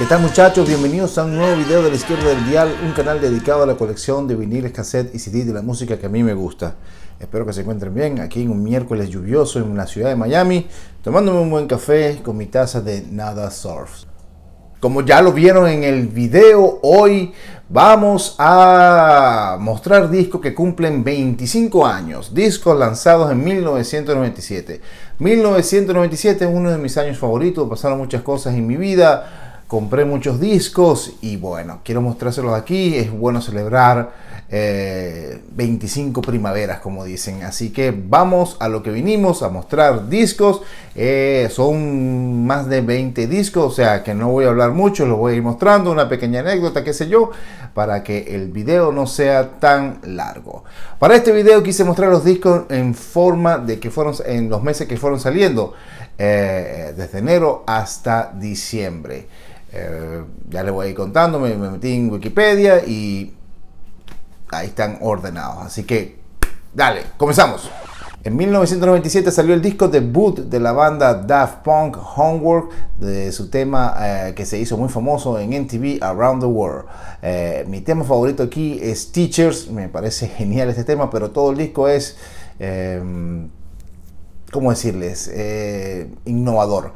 ¿Qué tal muchachos? Bienvenidos a un nuevo video de la izquierda del dial, un canal dedicado a la colección de viniles, cassette y CD de la música que a mí me gusta. Espero que se encuentren bien aquí en un miércoles lluvioso en la ciudad de Miami, tomándome un buen café con mi taza de Nada Surf. Como ya lo vieron en el video, hoy vamos a mostrar discos que cumplen 25 años, discos lanzados en 1997. 1997 es uno de mis años favoritos, pasaron muchas cosas en mi vida compré muchos discos y bueno, quiero mostrárselos aquí. Es bueno celebrar 25 eh, primaveras, como dicen. Así que vamos a lo que vinimos, a mostrar discos. Eh, son más de 20 discos, o sea que no voy a hablar mucho, los voy a ir mostrando, una pequeña anécdota, qué sé yo, para que el video no sea tan largo. Para este video quise mostrar los discos en forma de que fueron en los meses que fueron saliendo, eh, desde enero hasta diciembre. Eh, ya les voy a ir contando, me, metí en Wikipedia y ahí están ordenados. Así que, dale, comenzamos. En 1997 salió el disco debut de la banda Daft Punk Homework de su tema eh, que se hizo muy famoso en MTV Around the World. Eh, mi tema favorito aquí es Teachers, me parece genial este tema, pero todo el disco es, ¿cómo decirles? innovador.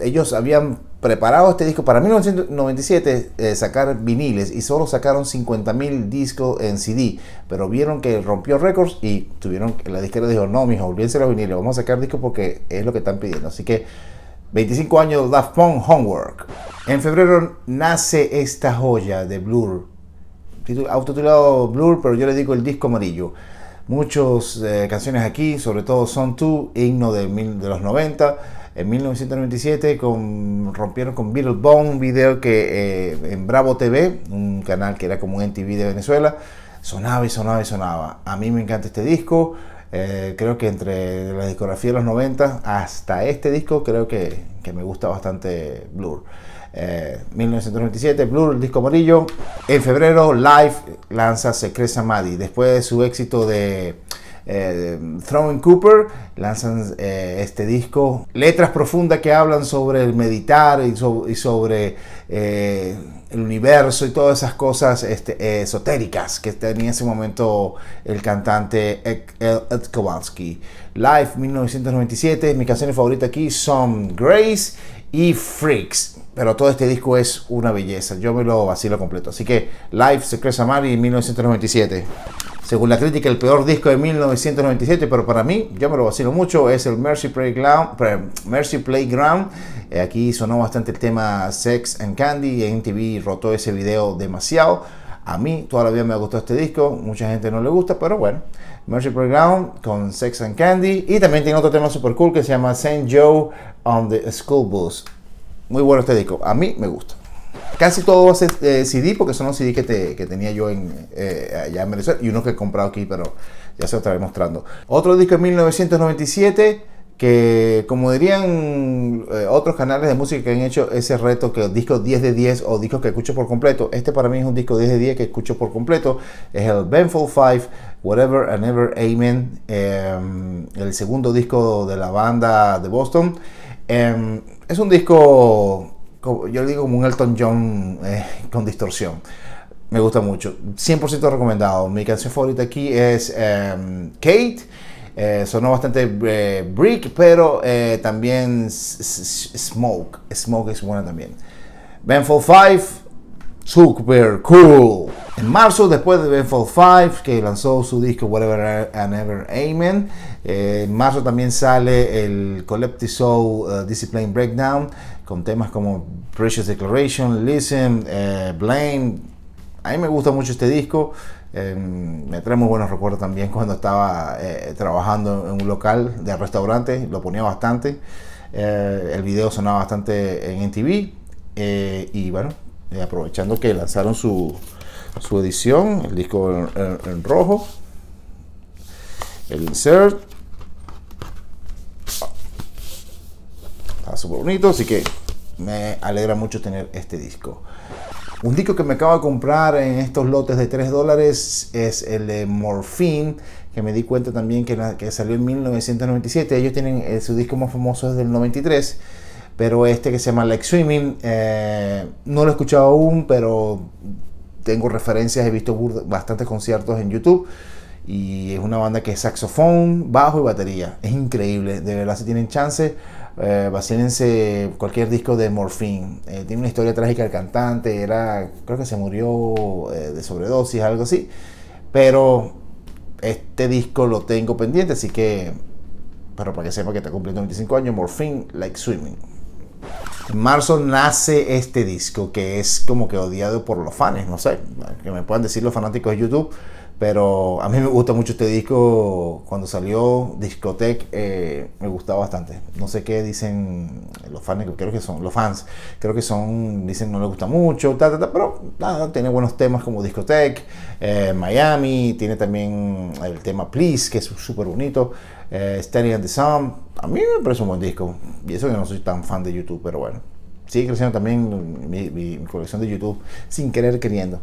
ellos habían preparado este disco para 1997 eh, sacar viniles y solo sacaron 50 mil discos en CD, pero vieron que rompió récords y tuvieron la disquera dijo, no, mijo, olvídense los viniles, vamos a sacar discos porque es lo que están pidiendo. Así que 25 años Daft Punk Homework. En febrero nace esta joya de Blur, autotitulado Blur, pero yo le digo el disco amarillo. Muchas eh, canciones aquí, sobre todo Son 2, himno de, de los 90 en 1997 con, rompieron con Bone, un video que eh, en Bravo TV, un canal que era como un NTV de Venezuela, sonaba y sonaba y sonaba. A mí me encanta este disco. Eh, creo que entre la discografía de los 90 hasta este disco creo que, que me gusta bastante Blur. 1997, eh, Blur, el disco amarillo. En febrero, Live lanza Secret Samadhi. Después de su éxito de eh, Throwing Cooper lanzan eh, este disco. Letras profundas que hablan sobre el meditar y, sobre eh, el universo y todas esas cosas este, esotéricas que tenía en ese momento el cantante Ed Kowalski. Live 1997, mi canción favorita aquí son Grace y Freaks. Pero todo este disco es una belleza. Yo me lo vacilo completo. Así que Live Secret Samari 1997 según la crítica, el peor disco de 1997, pero para mí, yo me lo vacilo mucho, es el Mercy Playground. Mercy Playground. Eh, aquí sonó bastante el tema Sex and Candy, en TV rotó ese video demasiado. A mí todavía me gustó este disco, mucha gente no le gusta, pero bueno. Mercy Playground con Sex and Candy. Y también tiene otro tema super cool que se llama Saint Joe on the School Bus. Muy bueno este disco, a mí me gusta. Casi todo va a ser eh, CD porque son los CD que, tenía yo en, eh, allá en Venezuela y uno que he comprado aquí, pero ya se lo estaré mostrando. Otro disco en 1997 que como dirían eh, otros canales de música que han hecho ese reto que discos 10 de 10 o discos que escucho por completo, este para mí es un disco 10 de 10 que escucho por completo, es el Benfold 5, Whatever and Ever Amen, em, el segundo disco de la banda de Boston. Em, es un disco yo le digo como un Elton John eh, con distorsión. Me gusta mucho. 100% recomendado. Mi canción favorita aquí es em, Kate. Eh, sonó bastante eh, Brick, pero también Smoke. Smoke es buena también. Benfold 5, super cool. En marzo, después de Benfold 5, que lanzó su disco Whatever and Ever Amen, en marzo también sale el Collective Soul Discipline Breakdown con temas como Precious Declaration, Listen, eh, Blame. A mí me gusta mucho este disco. Em, me trae muy buenos recuerdos también cuando estaba eh, trabajando en un local de restaurante. Lo ponía bastante. Eh, el video sonaba bastante en MTV. y bueno, aprovechando que lanzaron su, su edición, el disco en rojo. El insert súper bonito, así que me alegra mucho tener este disco. Un disco que me acabo de comprar en estos lotes de 3 dólares es el de Morphine, que me di cuenta también que, que salió en 1997. Ellos tienen eh, su disco más famoso desde el 93, pero este que se llama Like Swimming, eh, no lo he escuchado aún, pero tengo referencias, he visto bastantes conciertos en YouTube y es una banda que es saxofón, bajo y batería. Es increíble, de verdad si tienen chance, eh, cualquier disco de Morphine. Eh, tiene una historia trágica el cantante, era, creo que se murió eh, de sobredosis, algo así. Pero este disco lo tengo pendiente, así que, pero para que sepa que está cumpliendo 25 años, Morphine Like Swimming. En marzo nace este disco que es como que odiado por los fans, no sé, que me puedan decir los fanáticos de YouTube pero a mí me gusta mucho este disco. Cuando salió Discotech, eh, me gustaba bastante. No sé qué dicen los fans, creo que son los fans, creo que son, dicen no les gusta mucho, pero nada, tiene buenos temas como Discotech, eh, Miami, tiene también el tema Please, que es súper bonito, eh, Standing at the Sun. A mí me parece un buen disco. Y eso que no soy tan fan de YouTube, pero bueno sigue creciendo también mi, colección de YouTube sin querer queriendo.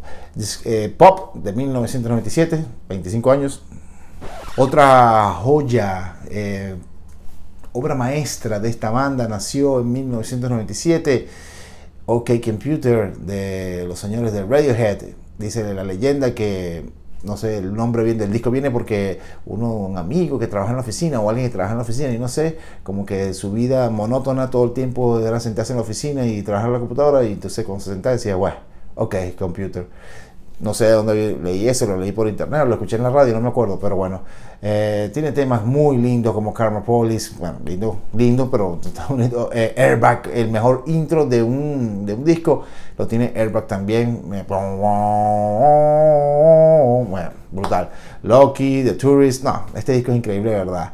Eh, Pop de 1997, 25 años. Otra joya, eh, obra maestra de esta banda, nació en 1997. OK Computer de los señores de Radiohead. Dice la leyenda que no sé, el nombre bien del disco viene porque uno, un amigo que trabaja en la oficina o alguien que trabaja en la oficina y no sé, como que su vida monótona todo el tiempo era sentarse en la oficina y trabajar en la computadora y entonces cuando se sentaba decía, bueno, ok, computer. No sé de dónde leí eso, lo leí por internet, lo escuché en la radio, no me acuerdo, pero bueno. Eh, tiene temas muy lindos como Karma Police, bueno, lindo, lindo, pero eh, Airbag, el mejor intro de un, de un disco, lo tiene Airbag también. Bueno, brutal. Loki, The Tourist, no, este disco es increíble, verdad.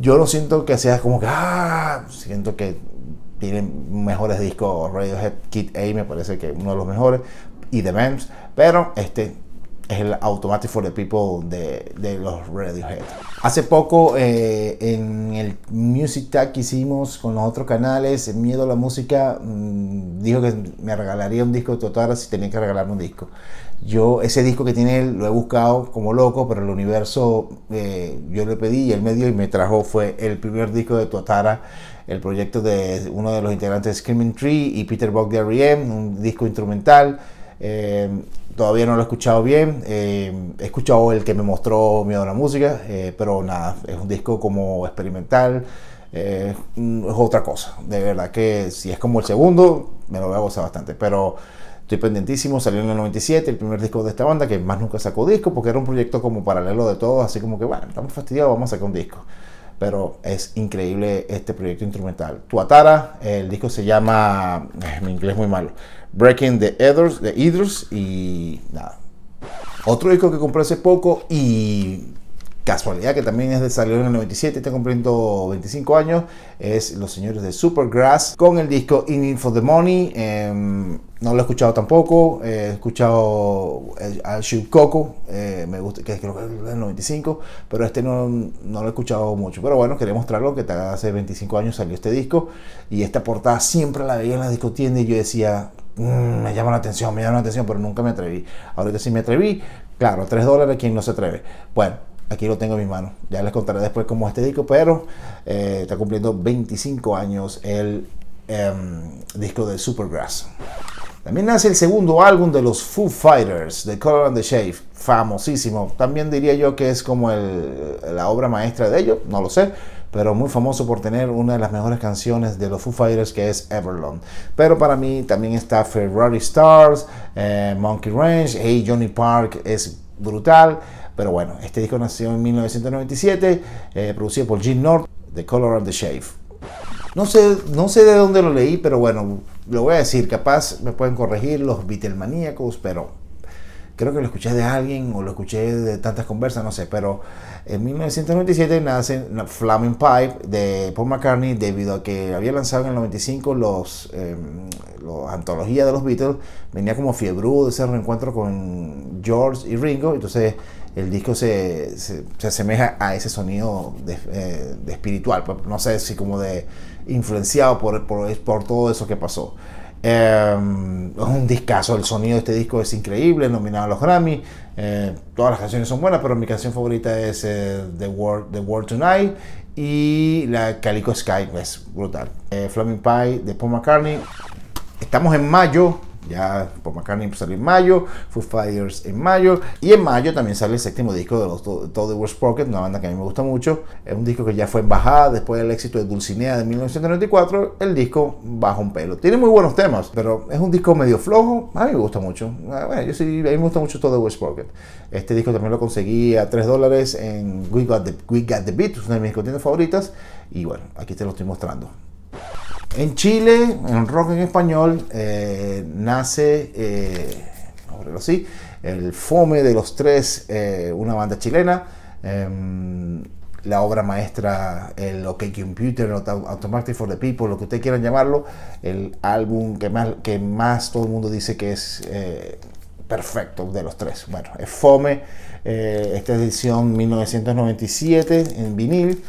Yo no siento que sea como que, ah, siento que tienen mejores discos. Radiohead Kid A me parece que uno de los mejores y The pero este es el Automatic for the People de, de los Radiohead. Hace poco eh, en el Music Tag que hicimos con los otros canales, Miedo a la Música, mm, dijo que me regalaría un disco de Totara si tenía que regalarme un disco. Yo ese disco que tiene él lo he buscado como loco, pero el universo eh, yo le pedí y él me dio y me trajo fue el primer disco de Totara, el proyecto de uno de los integrantes de Screaming Tree y Peter Buck de R.E.M., un disco instrumental eh, todavía no lo he escuchado bien. Eh, he escuchado el que me mostró Miedo a la Música, eh, pero nada, es un disco como experimental. es otra cosa. De verdad que si es como el segundo, me lo voy a gozar bastante. Pero estoy pendientísimo. Salió en el 97 el primer disco de esta banda, que más nunca sacó disco, porque era un proyecto como paralelo de todo. Así como que, bueno, estamos fastidiados, vamos a sacar un disco pero es increíble este proyecto instrumental. Tuatara, el disco se llama, mi inglés muy malo, Breaking the Ethers, the Ethers y nada. Otro disco que compré hace poco y casualidad que también es de salió en el 97, está cumpliendo 25 años, es Los Señores de Supergrass con el disco In It for the Money. Em, no lo he escuchado tampoco, he escuchado al Shoot Coco, eh, me gusta, que creo que es del 95, pero este no, no, lo he escuchado mucho. Pero bueno, quería mostrarlo, que hace 25 años salió este disco y esta portada siempre la veía en la discotienda y yo decía, Mm, me llama la atención, me llama la atención, pero nunca me atreví. Ahorita sí me atreví, claro, 3 dólares, quien no se atreve? Bueno, aquí lo tengo en mis manos. Ya les contaré después cómo es este disco, pero eh, está cumpliendo 25 años el em, disco de Supergrass. También nace el segundo álbum de los Foo Fighters, The Color and the Shape, famosísimo. También diría yo que es como la obra maestra de ellos, no lo sé pero muy famoso por tener una de las mejores canciones de los Foo Fighters que es Everlong. Pero para mí también está Ferrari Stars, eh, Monkey Ranch, Hey Johnny Park es brutal. Pero bueno, este disco nació en 1997, eh, producido por Gene North, The Color and the Shape. No sé, no sé de dónde lo leí, pero bueno, lo voy a decir, capaz me pueden corregir los Beatlemaníacos, pero creo que lo escuché de alguien o lo escuché de tantas conversas, no sé, pero en 1997 nace Flaming Pipe de Paul McCartney debido a que había lanzado en el 95 los, eh, antologías de los Beatles, venía como fiebrudo de ese reencuentro con George y Ringo, entonces el disco se, se, asemeja a ese sonido de, eh, espiritual, pues, no sé si como de influenciado por, por, todo eso que pasó. Em, es un discazo, el sonido de este disco es increíble, nominado a los Grammy. Eh, todas las canciones son buenas, pero mi canción favorita es eh, The, World, The World Tonight y la Calico Sky, es brutal. Flaming Pie de Paul McCartney. Estamos en mayo, ya Paul McCartney salió en mayo, Foo Fighters en mayo, y en mayo también sale el séptimo disco de los Todo the Worst Pocket, una banda que a mí me gusta mucho. Es un disco que ya fue en bajada después del éxito de Dulcinea de 1994. El disco baja un pelo. Tiene muy buenos temas, pero es un disco medio flojo. A mí me gusta mucho. Ah, bueno, yo sí, a mí me gusta mucho todo Worst Pocket. Este disco también lo conseguí a 3 dólares en We Got the, We Got the Beat, una de mis tiendas favoritas. Y bueno, aquí te lo estoy mostrando. En Chile, en rock en español, eh, nace, eh, el FOME de los tres, eh, una banda chilena. Em, la obra maestra, el OK Computer, Automatic for the People, lo que ustedes quieran llamarlo, el álbum que más, que más todo el mundo dice que es perfecto de los tres. Bueno, es Fome, esta edición 1997 en vinil.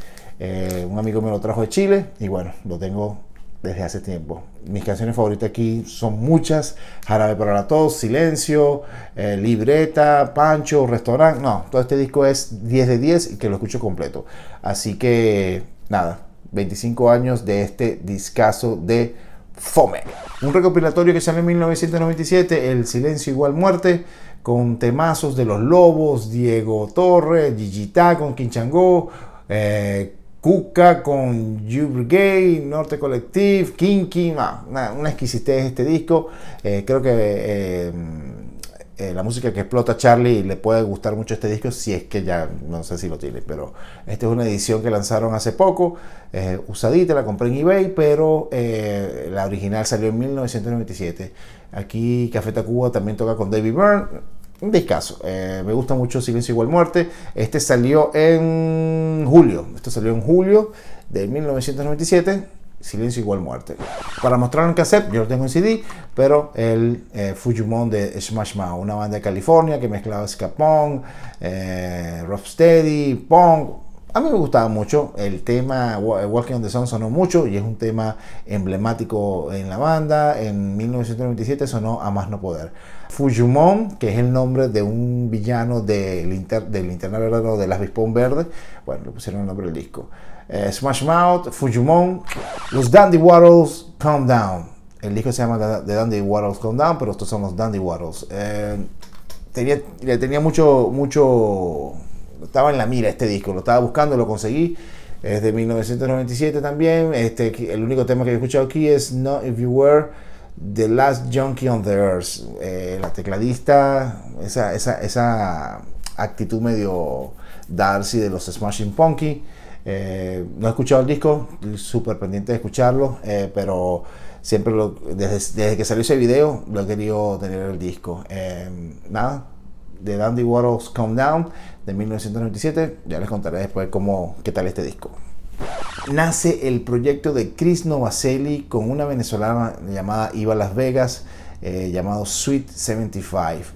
un amigo me lo trajo de Chile y bueno, lo tengo desde hace tiempo. Mis canciones favoritas aquí son muchas. Jarabe para todos, Silencio, eh, Libreta, Pancho, Restaurante. No, todo este disco es 10 de 10 y que lo escucho completo. Así que, nada, 25 años de este discazo de Fome. Un recopilatorio que salió en 1997, El Silencio Igual Muerte, con temazos de Los Lobos, Diego Torres, Gigita con Quinchango, eh, Cuca con You Gay, Norte Collective, Kinky, una, una, exquisitez este disco. Eh, creo que eh, eh, la música que explota Charlie le puede gustar mucho este disco, si es que ya no sé si lo tiene, pero esta es una edición que lanzaron hace poco, usadita, la compré en eBay, pero la original salió en 1997. Aquí Café Tacuba también toca con David Byrne un discazo. Eh, me gusta mucho Silencio Igual Muerte. Este salió en julio. Esto salió en julio de 1997. Silencio Igual Muerte. Para mostrar en cassette, yo lo tengo en CD, pero el eh, Fujimon de Smash Mouth, una banda de California que mezclaba ska punk, eh, rocksteady, punk, a mí me gustaba mucho, el tema Walking on the Sun sonó mucho y es un tema emblemático en la banda. En 1997 sonó A Más No Poder. Fujimon, que es el nombre de un villano del, inter, del Internet verdadero de las Bispón Verde, bueno, le pusieron el nombre del disco. Eh, Smash Mouth, Fujimon, los Dandy Waddles, Calm Down. El disco se llama The Dandy Waddles Calm Down, pero estos son los Dandy Waddles. Eh, tenía, tenía mucho, mucho estaba en la mira este disco, lo estaba buscando, lo conseguí. Es de 1997 también. Este, el único tema que he escuchado aquí es Not If You Were The Last Junkie on the Earth. Eh, la tecladista, esa, esa, esa, actitud medio Darcy de los Smashing Punky. Eh, no he escuchado el disco, súper pendiente de escucharlo, eh, pero siempre lo, desde, desde, que salió ese video lo he querido tener el disco. nada, de Dandy Warhols Calm Down de 1997. Ya les contaré después cómo, qué tal este disco. Nace el proyecto de Chris Novaceli con una venezolana llamada Iva Las Vegas, eh, llamado Sweet 75.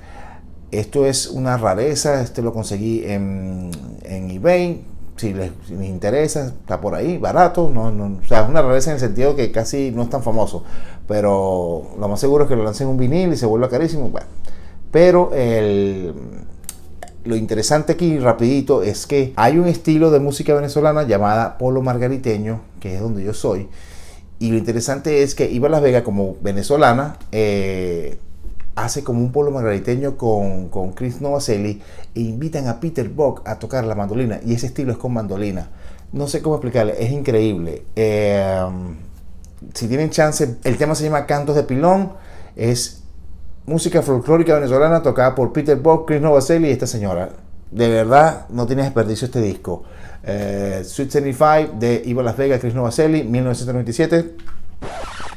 Esto es una rareza, este lo conseguí en, en eBay. Si les, interesa, está por ahí, barato. No, no, o sea, es una rareza en el sentido que casi no es tan famoso. Pero lo más seguro es que lo lancen un vinil y se vuelva carísimo. Pero lo interesante aquí, rapidito, es que hay un estilo de música venezolana llamada polo margariteño, que es donde yo soy. Y lo interesante es que Iba Las Vegas, como venezolana, eh, hace como un polo margariteño con, con Chris Novacelli e invitan a Peter Bock a tocar la mandolina. Y ese estilo es con mandolina. No sé cómo explicarle, es increíble. Eh, si tienen chance, el tema se llama Cantos de Pilón. Es música folclórica venezolana tocada por Peter Bock, Chris Novaceli y esta señora. De verdad, no tiene desperdicio este disco. Eh, Sweet 75 de Ivo Las Vegas, Chris Novaceli, 1997.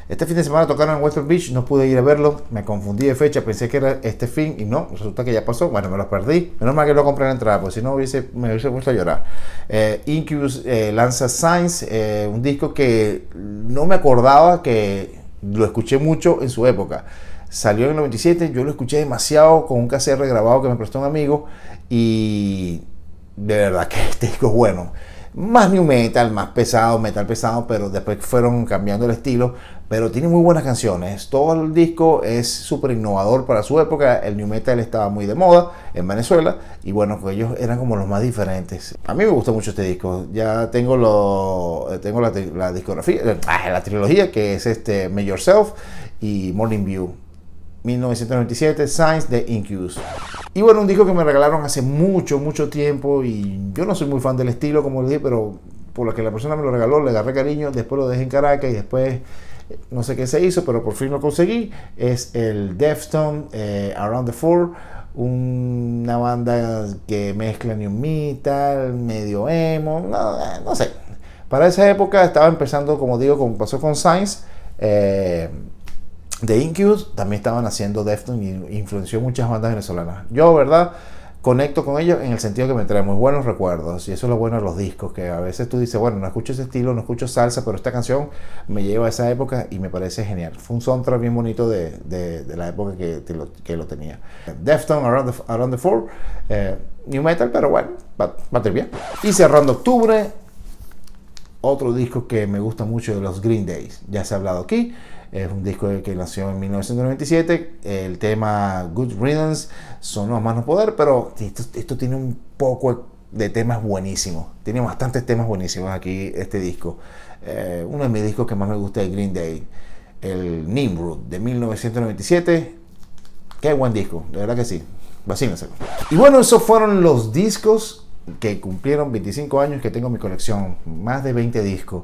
Este fin de semana tocaron en Western Beach, no pude ir a verlo, me confundí de fecha, pensé que era este fin y no, resulta que ya pasó, bueno, me los perdí, menos mal que lo compré en la entrada, porque si no me hubiese puesto a llorar. Eh, Incubus eh, lanza Science, eh, un disco que no me acordaba que lo escuché mucho en su época. Salió en el 97, yo lo escuché demasiado con un cassette grabado que me prestó un amigo y de verdad que este disco es bueno. más new metal, más pesado, metal pesado, pero después fueron cambiando el estilo. Pero tiene muy buenas canciones. Todo el disco es súper innovador para su época. El new metal estaba muy de moda en Venezuela. Y bueno, pues ellos eran como los más diferentes. A mí me gusta mucho este disco. Ya tengo, lo, tengo la, la discografía, ah, la trilogía que es este Make Yourself y Morning View. 1997, Science de Incubus. Y bueno, un disco que me regalaron hace mucho, mucho tiempo y yo no soy muy fan del estilo, como dije, pero por lo que la persona me lo regaló, le agarré cariño, después lo dejé en Caracas y después eh, no sé qué se hizo, pero por fin lo conseguí. Es el Deftone eh, Around the Four, una banda que mezcla new metal, medio emo, no, eh, no, sé. Para esa época estaba empezando, como digo, como pasó con Science. Eh, de Incubus también estaban haciendo Deftones y influenció muchas bandas venezolanas. Yo, verdad, conecto con ellos en el sentido que me trae muy buenos recuerdos y eso es lo bueno de los discos, que a veces tú dices, bueno, no escucho ese estilo, no escucho salsa, pero esta canción me lleva a esa época y me parece genial. Fue un soundtrack bien bonito de, de, la época que, que lo tenía. Deftones, Around the, Around the Four, eh, New Metal, pero bueno, va, va a bien. Y cerrando octubre, otro disco que me gusta mucho de los Green Days, ya se ha hablado aquí. Es un disco que nació en 1997. El tema Good Riddance son los más no poder, pero esto, tiene un poco de temas buenísimos. Tiene bastantes temas buenísimos aquí este disco. Eh, uno de mis discos que más me gusta es Green Day, el Nimrod de 1997. Qué buen disco, de verdad que sí. Vacínense. Y bueno, esos fueron los discos que cumplieron 25 años que tengo en mi colección. Más de 20 discos.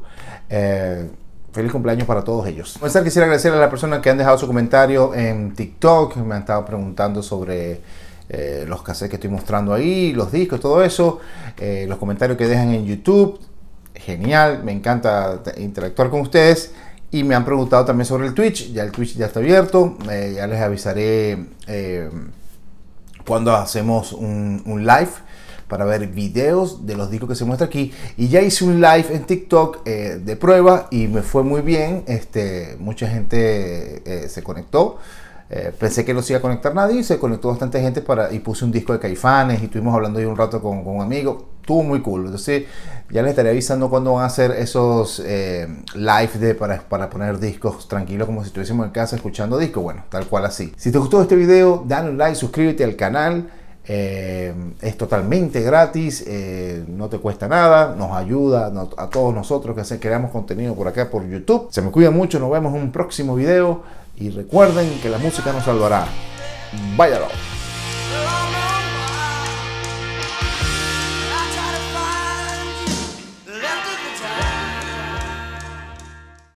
Eh, Feliz cumpleaños para todos ellos. Comenzar quisiera agradecer a las personas que han dejado su comentario en TikTok, me han estado preguntando sobre eh, los cassettes que estoy mostrando ahí, los discos, todo eso, eh, los comentarios que dejan en YouTube. Genial, me encanta interactuar con ustedes. Y me han preguntado también sobre el Twitch, ya el Twitch ya está abierto, eh, ya les avisaré cuando hacemos un live para ver videos de los discos que se muestra aquí. Y ya hice un live en TikTok eh, de prueba y me fue muy bien. Este, mucha gente eh, se conectó. Eh, pensé que no se iba a conectar nadie y se conectó bastante gente para, y puse un disco de Caifanes y estuvimos hablando ahí un rato con, un amigo. Estuvo muy cool. Entonces ya les estaré avisando cuando van a hacer esos live de, para, para poner discos tranquilos como si estuviésemos en casa escuchando discos. Bueno, tal cual así. Si te gustó este video, dale un like, suscríbete al canal. Eh, es totalmente gratis, eh, no te cuesta nada, nos ayuda a todos nosotros que creamos contenido por acá por YouTube. Se me cuida mucho, nos vemos en un próximo video y recuerden que la música nos salvará. Váyalo.